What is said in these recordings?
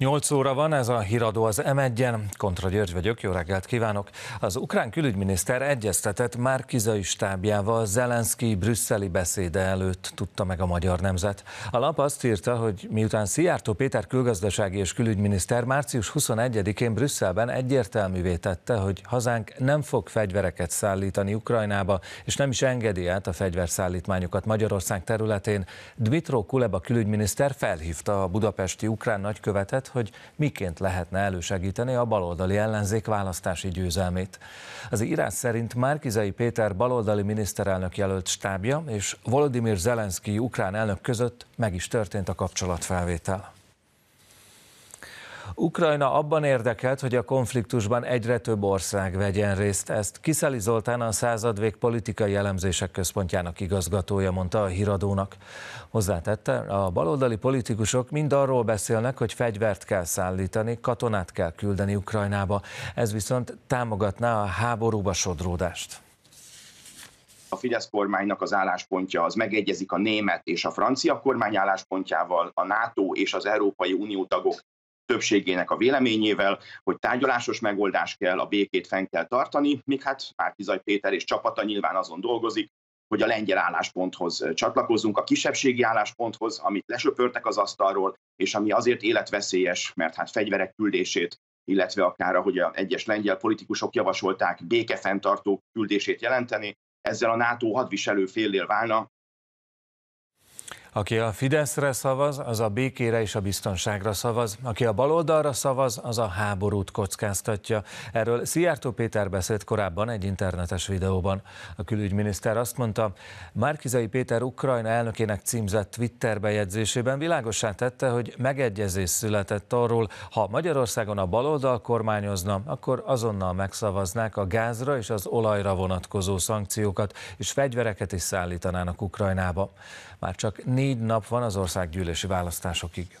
8 óra van, ez a híradó az M1-en. Kontra György vagyok, jó reggelt kívánok. Az ukrán külügyminiszter egyeztetett már kizai stábjával Zelenszky brüsszeli beszéde előtt, tudta meg a magyar nemzet. A lap azt írta, hogy miután Szijjártó Péter külgazdasági és külügyminiszter március 21-én Brüsszelben egyértelművé tette, hogy hazánk nem fog fegyvereket szállítani Ukrajnába, és nem is engedi át a fegyverszállítmányokat Magyarország területén, Dmitro Kuleba külügyminiszter felhívta a budapesti ukrán nagykövetet, hogy miként lehetne elősegíteni a baloldali ellenzék választási győzelmét. Az írás szerint Márkizai Péter baloldali miniszterelnök jelölt stábja és Volodymyr Zelenszky ukrán elnök között meg is történt a kapcsolatfelvétel. Ukrajna abban érdekelt, hogy a konfliktusban egyre több ország vegyen részt. Ezt Kiszeli Zoltán a századvég politikai elemzések központjának igazgatója mondta a híradónak. Hozzátette, a baloldali politikusok mind arról beszélnek, hogy fegyvert kell szállítani, katonát kell küldeni Ukrajnába. Ez viszont támogatná a háborúba sodródást a Fidesz kormánynak az álláspontja az megegyezik a német és a francia kormány álláspontjával, a NATO és az Európai Unió tagok többségének a véleményével, hogy tárgyalásos megoldás kell, a békét fenn kell tartani, míg hát Márkizaj Péter és csapata nyilván azon dolgozik, hogy a lengyel állásponthoz csatlakozzunk, a kisebbségi állásponthoz, amit lesöpörtek az asztalról, és ami azért életveszélyes, mert hát fegyverek küldését, illetve akár, ahogy a egyes lengyel politikusok javasolták, békefenntartó küldését jelenteni, ezzel a NATO hadviselő félél válna, aki a Fideszre szavaz, az a békére és a biztonságra szavaz. Aki a baloldalra szavaz, az a háborút kockáztatja. Erről Szijjártó Péter beszélt korábban egy internetes videóban. A külügyminiszter azt mondta, Márkizai Péter Ukrajna elnökének címzett Twitter bejegyzésében világosá tette, hogy megegyezés született arról, ha Magyarországon a baloldal kormányozna, akkor azonnal megszavaznák a gázra és az olajra vonatkozó szankciókat, és fegyvereket is szállítanának Ukrajnába. Már csak négy nap van az országgyűlési választásokig.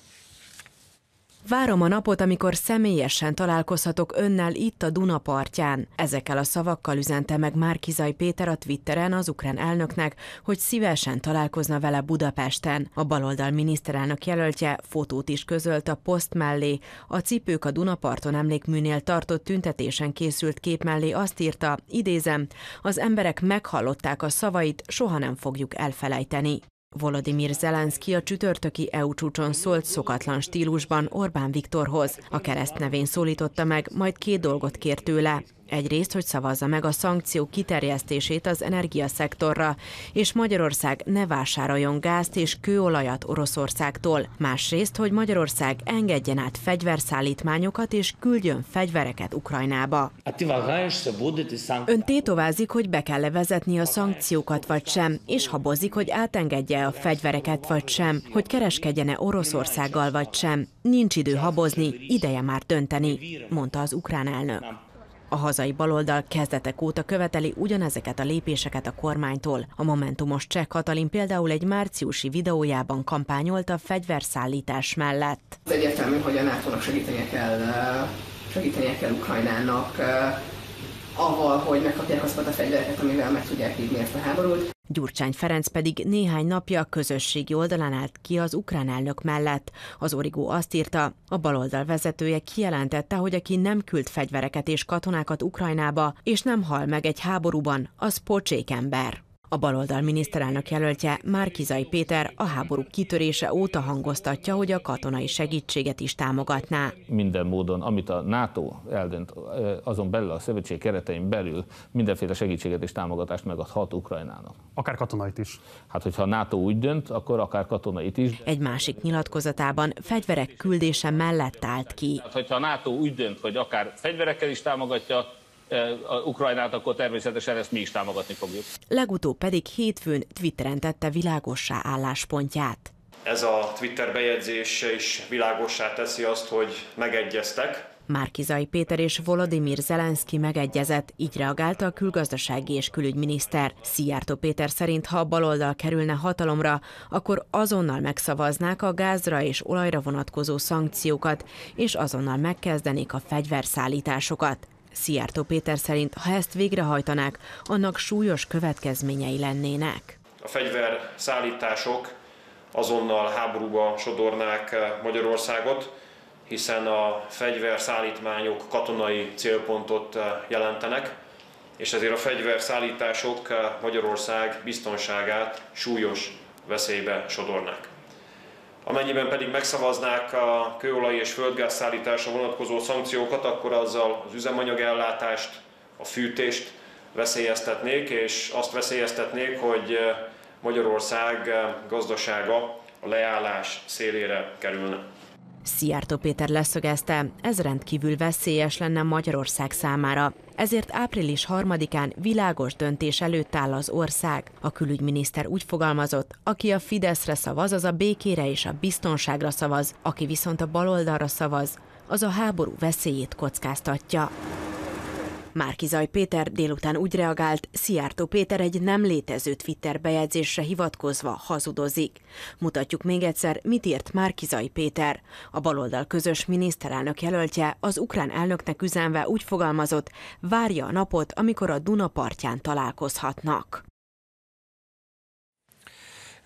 Várom a napot, amikor személyesen találkozhatok önnel itt a Duna partján. Ezekkel a szavakkal üzente meg Márkizaj Péter a Twitteren az ukrán elnöknek, hogy szívesen találkozna vele Budapesten. A baloldal miniszterelnök jelöltje fotót is közölt a poszt mellé. A cipők a Dunaparton emlékműnél tartott tüntetésen készült kép mellé azt írta, idézem, az emberek meghallották a szavait, soha nem fogjuk elfelejteni. Volodymyr Zelenszky a csütörtöki EU csúcson szólt szokatlan stílusban Orbán Viktorhoz. A kereszt nevén szólította meg, majd két dolgot kért tőle. Egyrészt, hogy szavazza meg a szankció kiterjesztését az energiaszektorra, és Magyarország ne vásároljon gázt és kőolajat Oroszországtól. Másrészt, hogy Magyarország engedjen át fegyverszállítmányokat és küldjön fegyvereket Ukrajnába. Ön tétovázik, hogy be kell levezetni a szankciókat vagy sem, és habozik, hogy átengedje a fegyvereket vagy sem, hogy kereskedjene Oroszországgal vagy sem. Nincs idő habozni, ideje már dönteni, mondta az ukrán elnök. A hazai baloldal kezdetek óta követeli ugyanezeket a lépéseket a kormánytól. A Momentumos Cseh Katalin például egy márciusi videójában kampányolt a fegyverszállítás mellett. Az egyértelmű, hogy a NATO-nak segítenie kell, segítenie kell Ukrajnának avval, hogy megkapják azokat a fegyvereket, amivel meg tudják hívni ezt a háborút. Gyurcsány Ferenc pedig néhány napja a közösségi oldalán állt ki az ukrán elnök mellett. Az Origó azt írta, a baloldal vezetője kijelentette, hogy aki nem küld fegyvereket és katonákat Ukrajnába, és nem hal meg egy háborúban, az pocsék ember. A baloldal miniszterelnök jelöltje Márkizai Péter a háború kitörése óta hangoztatja, hogy a katonai segítséget is támogatná. Minden módon, amit a NATO eldönt, azon belül a szövetség keretein belül mindenféle segítséget és támogatást megadhat Ukrajnának. Akár katonait is. Hát, hogyha a NATO úgy dönt, akkor akár katonait is. Egy másik nyilatkozatában fegyverek küldése mellett állt ki. Hát, hogyha a NATO úgy dönt, hogy akár fegyverekkel is támogatja, Ukrajnát, akkor természetesen ezt mi is támogatni fogjuk. Legutóbb pedig hétfőn Twitteren tette világossá álláspontját. Ez a Twitter bejegyzés is világossá teszi azt, hogy megegyeztek, Márkizai Péter és Volodymyr Zelenszky megegyezett, így reagálta a külgazdasági és külügyminiszter. Szijjártó Péter szerint, ha a baloldal kerülne hatalomra, akkor azonnal megszavaznák a gázra és olajra vonatkozó szankciókat, és azonnal megkezdenék a fegyverszállításokat. Szijjártó Péter szerint, ha ezt végrehajtanák, annak súlyos következményei lennének. A fegyverszállítások azonnal háborúba sodornák Magyarországot, hiszen a fegyverszállítmányok katonai célpontot jelentenek, és ezért a fegyverszállítások Magyarország biztonságát súlyos veszélybe sodornák. Amennyiben pedig megszavaznák a kőolaj és földgáz szállításra vonatkozó szankciókat, akkor azzal az üzemanyagellátást, a fűtést veszélyeztetnék, és azt veszélyeztetnék, hogy Magyarország gazdasága a leállás szélére kerülne. Szijjártó Péter leszögezte, ez rendkívül veszélyes lenne Magyarország számára. Ezért április harmadikán világos döntés előtt áll az ország. A külügyminiszter úgy fogalmazott, aki a Fideszre szavaz, az a békére és a biztonságra szavaz, aki viszont a baloldalra szavaz, az a háború veszélyét kockáztatja. Márkizaj Péter délután úgy reagált, Szijjártó Péter egy nem létező Twitter bejegyzésre hivatkozva hazudozik. Mutatjuk még egyszer, mit írt Márkizaj Péter. A baloldal közös miniszterelnök jelöltje az ukrán elnöknek üzenve úgy fogalmazott, várja a napot, amikor a Duna partján találkozhatnak.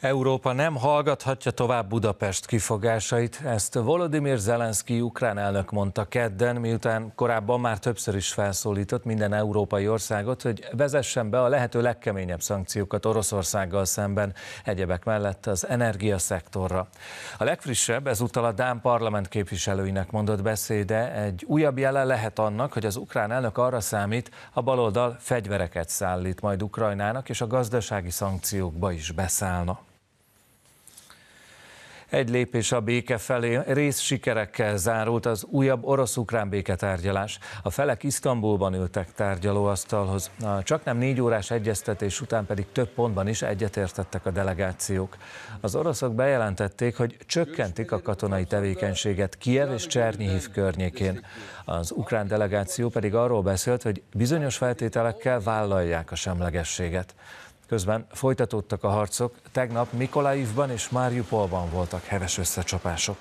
Európa nem hallgathatja tovább Budapest kifogásait, ezt Volodymyr Zelenszky ukrán elnök mondta kedden, miután korábban már többször is felszólított minden európai országot, hogy vezessen be a lehető legkeményebb szankciókat Oroszországgal szemben, egyebek mellett az energiaszektorra. A legfrissebb ezúttal a Dán parlament képviselőinek mondott beszéde egy újabb jele lehet annak, hogy az ukrán elnök arra számít, a baloldal fegyvereket szállít majd Ukrajnának, és a gazdasági szankciókba is beszállna. Egy lépés a béke felé rész sikerekkel zárult az újabb orosz-ukrán béketárgyalás. A felek Isztambulban ültek tárgyalóasztalhoz. A csak nem négy órás egyeztetés után pedig több pontban is egyetértettek a delegációk. Az oroszok bejelentették, hogy csökkentik a katonai tevékenységet Kiev és Csernyihív környékén. Az ukrán delegáció pedig arról beszélt, hogy bizonyos feltételekkel vállalják a semlegességet. Közben folytatódtak a harcok, tegnap Mikolaivban és Mariupolban voltak heves összecsapások.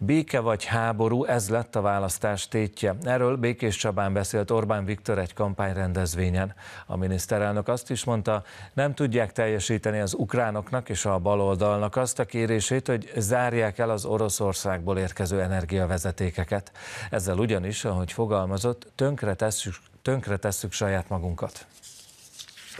Béke vagy háború, ez lett a választás tétje. Erről Békés Csabán beszélt Orbán Viktor egy kampányrendezvényen. A miniszterelnök azt is mondta, nem tudják teljesíteni az ukránoknak és a baloldalnak azt a kérését, hogy zárják el az Oroszországból érkező energiavezetékeket. Ezzel ugyanis, ahogy fogalmazott, tönkre tesszük, tönkre tesszük saját magunkat.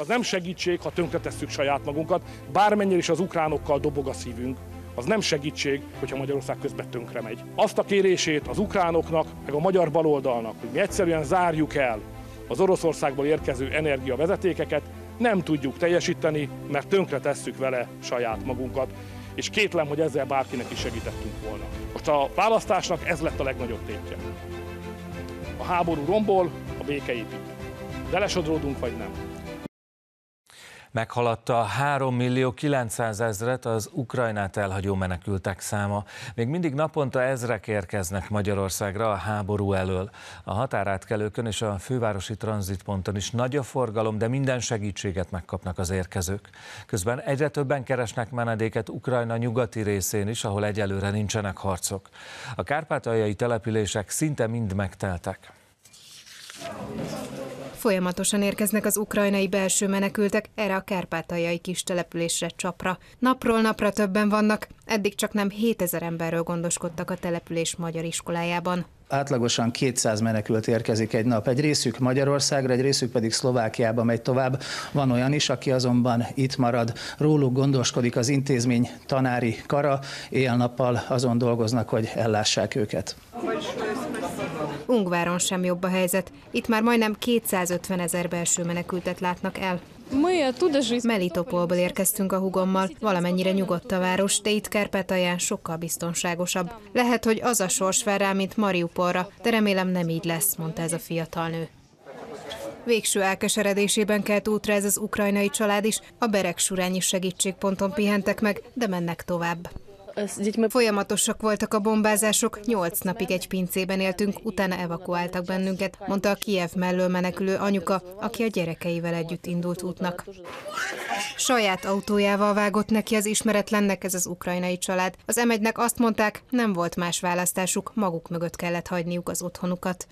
Az nem segítség, ha tönkretesszük saját magunkat, bármennyire is az ukránokkal dobog a szívünk, az nem segítség, hogyha Magyarország közben tönkre megy. Azt a kérését az ukránoknak, meg a magyar baloldalnak, hogy mi egyszerűen zárjuk el az Oroszországból érkező energiavezetékeket, nem tudjuk teljesíteni, mert tönkre tesszük vele saját magunkat, és kétlem, hogy ezzel bárkinek is segítettünk volna. Most a választásnak ez lett a legnagyobb tétje. A háború rombol, a béke épít. De lesodródunk, vagy nem? Meghaladta a 3 millió 900 ezret az Ukrajnát elhagyó menekültek száma. Még mindig naponta ezrek érkeznek Magyarországra a háború elől. A határátkelőkön és a fővárosi tranzitponton is nagy a forgalom, de minden segítséget megkapnak az érkezők. Közben egyre többen keresnek menedéket Ukrajna nyugati részén is, ahol egyelőre nincsenek harcok. A kárpátaljai települések szinte mind megteltek. Folyamatosan érkeznek az ukrajnai belső menekültek erre a kárpátaljai kis településre Csapra. Napról napra többen vannak, eddig csak nem 7000 emberről gondoskodtak a település magyar iskolájában. Átlagosan 200 menekült érkezik egy nap. Egy részük Magyarországra, egy részük pedig Szlovákiába megy tovább. Van olyan is, aki azonban itt marad. Róluk gondoskodik az intézmény tanári kara, éjjel-nappal azon dolgoznak, hogy ellássák őket. Ungváron sem jobb a helyzet. Itt már majdnem 250 ezer belső menekültet látnak el. Melitopolból érkeztünk a hugommal, valamennyire nyugodt a város, de itt Kárpátalján sokkal biztonságosabb. Lehet, hogy az a sors vár rá, mint Mariupolra, de remélem nem így lesz, mondta ez a fiatal nő. Végső elkeseredésében kelt útra ez az ukrajnai család is, a Beregsurányi segítségponton pihentek meg, de mennek tovább. Folyamatosak voltak a bombázások, nyolc napig egy pincében éltünk, utána evakuáltak bennünket, mondta a Kiev mellől menekülő anyuka, aki a gyerekeivel együtt indult útnak. Saját autójával vágott neki az ismeretlennek ez az ukrajnai család. Az m azt mondták, nem volt más választásuk, maguk mögött kellett hagyniuk az otthonukat.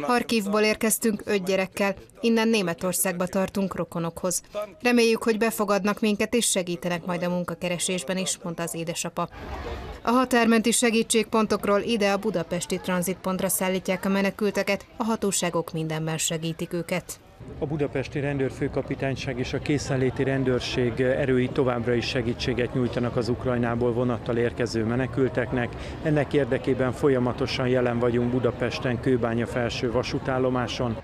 Harkivból érkeztünk öt gyerekkel, innen Németországba tartunk rokonokhoz. Reméljük, hogy befogadnak minket és segítenek majd a munkakeresésben is, mondta az édesapa. A határmenti segítségpontokról ide a budapesti tranzitpontra szállítják a menekülteket, a hatóságok mindenben segítik őket. A budapesti rendőrfőkapitányság és a készenléti rendőrség erői továbbra is segítséget nyújtanak az Ukrajnából vonattal érkező menekülteknek. Ennek érdekében folyamatosan jelen vagyunk Budapesten, Kőbánya felső vasútállomáson.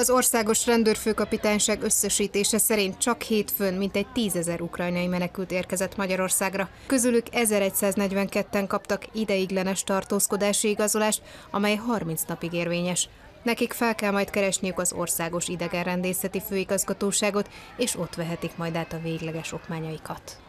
Az országos rendőrfőkapitányság összesítése szerint csak hétfőn mintegy tízezer ukrajnai menekült érkezett Magyarországra. Közülük 1142-en kaptak ideiglenes tartózkodási igazolást, amely 30 napig érvényes. Nekik fel kell majd keresniük az országos idegenrendészeti főigazgatóságot, és ott vehetik majd át a végleges okmányaikat.